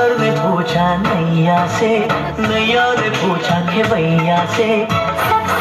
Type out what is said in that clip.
किशोर ने पूछा नैया से नैया ने पूछा के भैया से। सबसे